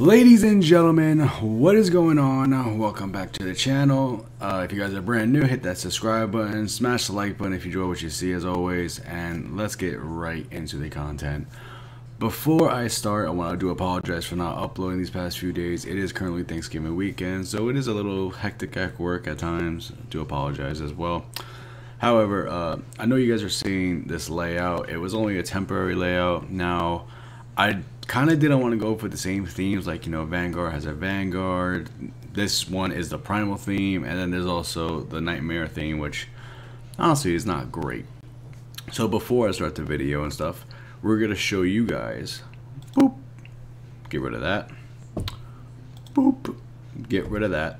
Ladies and gentlemen, what is going on? Welcome back to the channel. Uh, if you guys are brand new, hit that subscribe button, smash the like button if you enjoy what you see as always, and let's get right into the content. Before I start, I want to do apologize for not uploading these past few days. It is currently Thanksgiving weekend, so it is a little hectic at work at times. I do apologize as well. However, uh, I know you guys are seeing this layout. It was only a temporary layout. Now, I kind of didn't want to go for the same themes like you know Vanguard has a Vanguard this one is the primal theme and then there's also the nightmare theme which honestly is not great. So before I start the video and stuff we're gonna show you guys boop get rid of that. Boop get rid of that.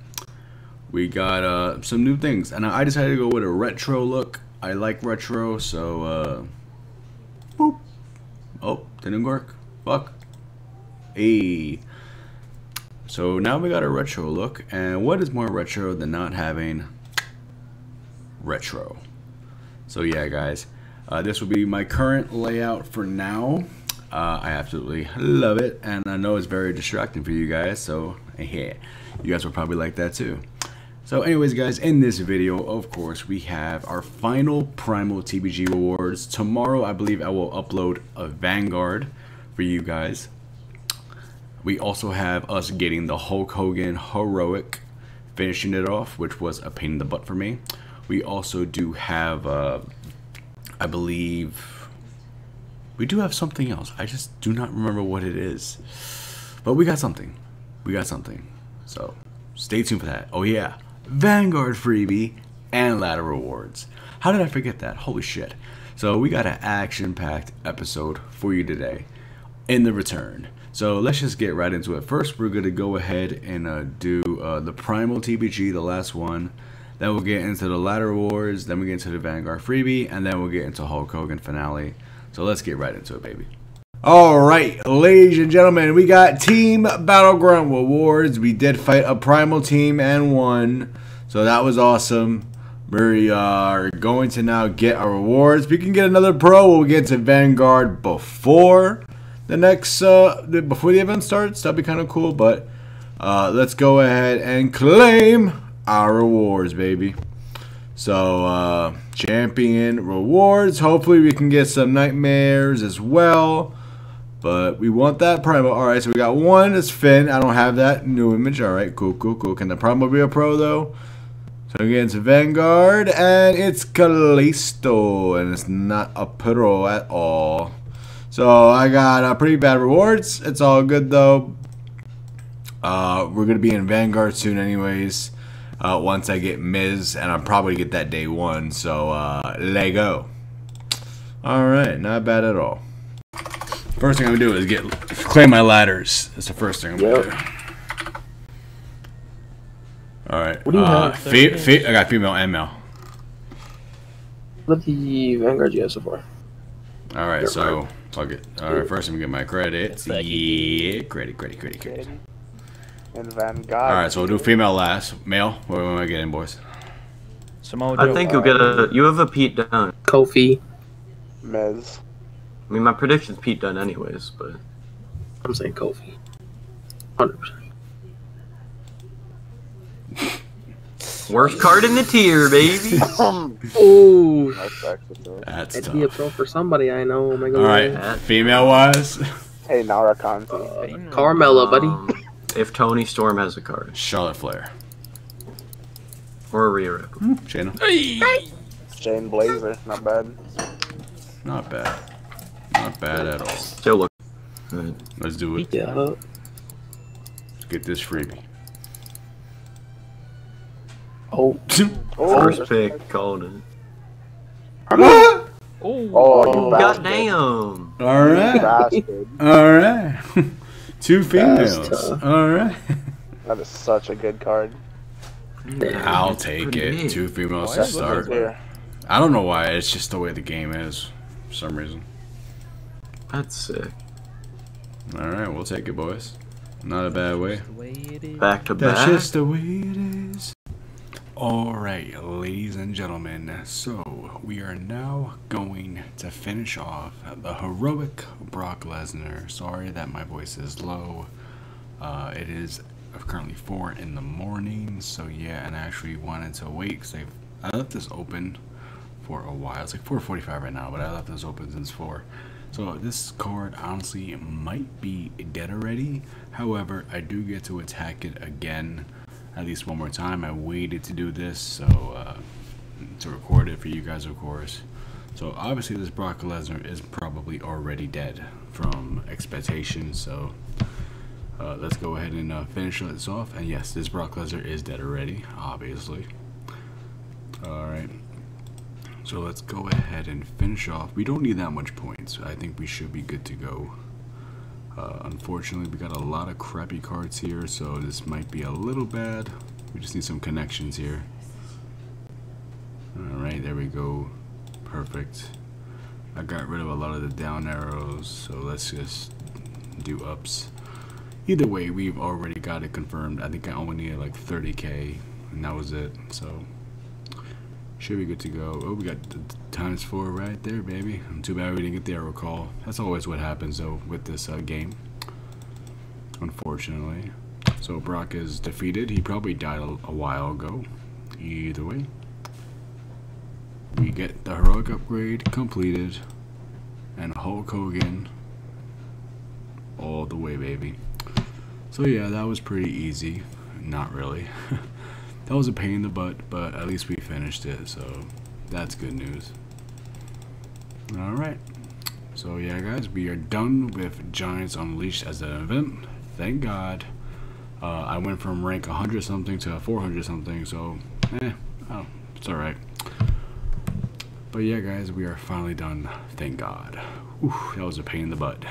We got uh, some new things and I decided to go with a retro look. I like retro so uh, boop. Oh didn't work fuck Hey. So now we got a retro look, and what is more retro than not having retro? So yeah, guys, uh, this will be my current layout for now. Uh, I absolutely love it, and I know it's very distracting for you guys, so yeah, you guys will probably like that too. So anyways, guys, in this video, of course, we have our final Primal TBG rewards. Tomorrow, I believe I will upload a Vanguard for you guys. We also have us getting the Hulk Hogan Heroic, finishing it off, which was a pain in the butt for me. We also do have, uh, I believe, we do have something else. I just do not remember what it is. But we got something. We got something. So stay tuned for that. Oh yeah, Vanguard freebie and ladder rewards. How did I forget that? Holy shit. So we got an action-packed episode for you today in the return. So let's just get right into it. First, we're going to go ahead and uh, do uh, the Primal TBG, the last one. Then we'll get into the Ladder Wars. Then we get into the Vanguard Freebie. And then we'll get into Hulk Hogan Finale. So let's get right into it, baby. Alright, ladies and gentlemen, we got Team Battleground Rewards. We did fight a Primal team and won. So that was awesome. We are going to now get our rewards. We can get another pro. We'll get to Vanguard before the next uh, before the event starts. That'd be kind of cool. But uh, let's go ahead and claim our rewards, baby. So uh, champion rewards. Hopefully we can get some nightmares as well. But we want that primal. All right, so we got one. It's Finn. I don't have that new image. All right, cool, cool, cool. Can the primal be a pro though? So again, it's Vanguard, and it's Kalisto, and it's not a pro at all. So I got uh, pretty bad rewards. It's all good though. Uh, we're gonna be in Vanguard soon, anyways. Uh, once I get Miz, and I'll probably get that day one. So uh, Lego. All right, not bad at all. First thing I'm gonna do is get claim my ladders. That's the first thing I'm yep. gonna do. All right. What do you uh, have? I got female and male. What the Vanguard you have so far? All right, so. Fuck it. Alright, first I'm gonna get my credit. Yeah, credit, credit, credit, credit. And Vanguard. Alright, so we'll do female last. Male, what am I getting, boys? Samoa I think you'll get a. You have a Pete Dunne. Kofi. Miz. I mean, my prediction's Pete Dunne, anyways, but. I'm saying Kofi. 100%. Worst card in the tier, baby. oh, that's It'd tough. be a pro for somebody I know. Oh my god. All right, female wise. Hey, Nara Conti. Uh, Carmella, buddy. Um, if Toni Storm has a card. Charlotte Flair. Or Rhea Ripley. Mm, Shayna. Hey. Shayna Baszler, not bad. Not bad. Not bad at all. Still look good. Let's do it. Yeah. Let's get this freebie. Oh. oh. First pick, called it. oh, oh goddamn. All right. All right. Two females. All right. That is such a good card. I'll take it. Two females to start. I don't know why. It's just the way the game is for some reason. That's sick. All right, we'll take it, boys. Not a bad way. Back to back. That's just the way it is. Alright, ladies and gentlemen, so we are now going to finish off the heroic Brock Lesnar. Sorry that my voice is low. Uh, it is currently four in the morning, so yeah, and I actually wanted to wait because I left this open for a while. It's like 4:45 right now, but I left this open since four. So this card honestly might be dead already. However, I do get to attack it again at least one more time. I waited to do this so uh, to record it for you guys, of course. So obviously this Brock Lesnar is probably already dead from expectation. So uh, let's go ahead and uh, finish this off. And yes, this Brock Lesnar is dead already, obviously. All right. So let's go ahead and finish off. We don't need that much points. I think we should be good to go. Uh, unfortunately, we got a lot of crappy cards here, so this might be a little bad. We just need some connections here. Alright, there we go. Perfect. I got rid of a lot of the down arrows, so let's just do ups. Either way, we've already got it confirmed. I think I only needed like 30k, and that was it. So should be good to go. Oh, we got the times four right there, baby. I'm too bad we didn't get the arrow call. That's always what happens, though, with this uh, game. Unfortunately. So Brock is defeated. He probably died a, a while ago. Either way. We get the heroic upgrade completed. And Hulk Hogan. All the way, baby. So yeah, that was pretty easy. Not really. that was a pain in the butt, but at least we finished it, so that's good news. Alright. So yeah guys, we are done with Giants Unleashed as an event. Thank God. Uh, I went from rank 100 something to 400 something, so eh, oh, it's alright. But yeah guys, we are finally done. Thank God. Whew, that was a pain in the butt.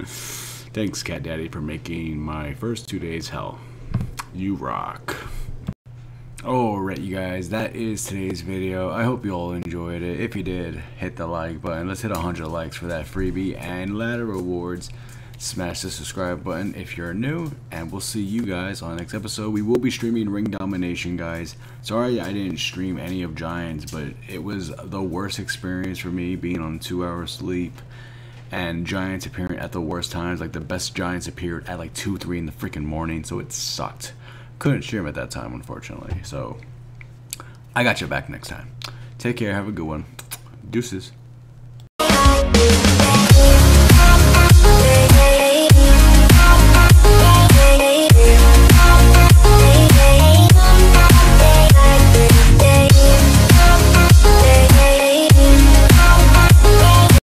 Thanks Cat Daddy for making my first two days hell. You rock. Alright you guys, that is today's video. I hope you all enjoyed it. If you did, hit the like button. Let's hit 100 likes for that freebie and ladder rewards. Smash the subscribe button if you're new, and we'll see you guys on the next episode. We will be streaming Ring Domination, guys. Sorry I didn't stream any of Giants, but it was the worst experience for me being on two hours sleep and Giants appearing at the worst times. Like the best Giants appeared at like 2, 3 in the freaking morning, so it sucked couldn't stream at that time, unfortunately. So I got you back next time. Take care. Have a good one. Deuces.